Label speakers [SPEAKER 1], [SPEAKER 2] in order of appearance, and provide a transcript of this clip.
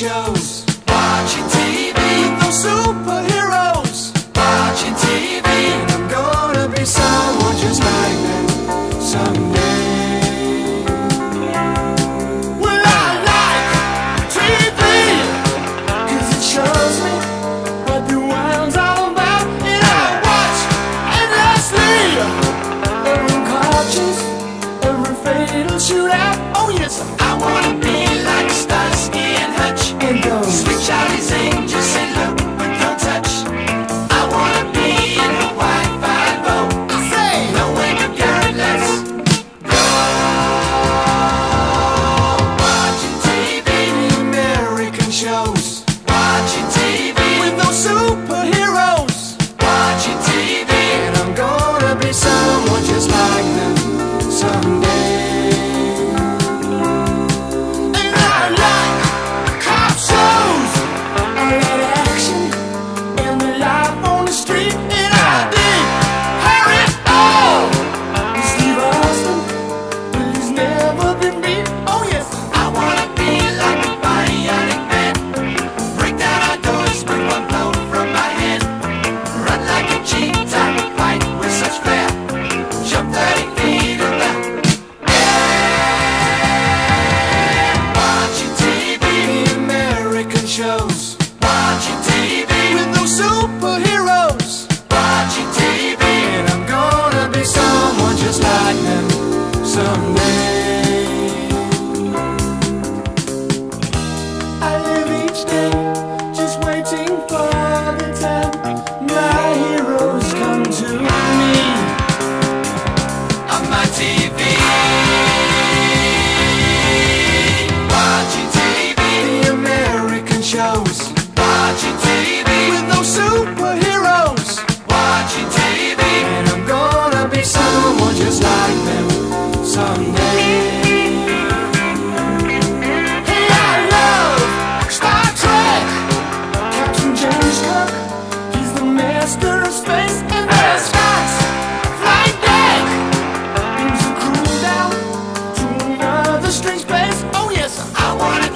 [SPEAKER 1] shows. Watching TV. Those superheroes. Watching TV. I'm gonna be someone just like them someday. Well, I like TV. Cause it shows me what the world's all about. And I watch endlessly. Every every fatal shootout. Oh, yes, I American American Watching TV with those superheroes. Watching TV, and I'm gonna be someone just like them someday. Hey, I love Star Trek. Captain James Cook, he's the master of space. And Scott's flight deck. Brings the crew down to another strange place. Oh yes, I wanna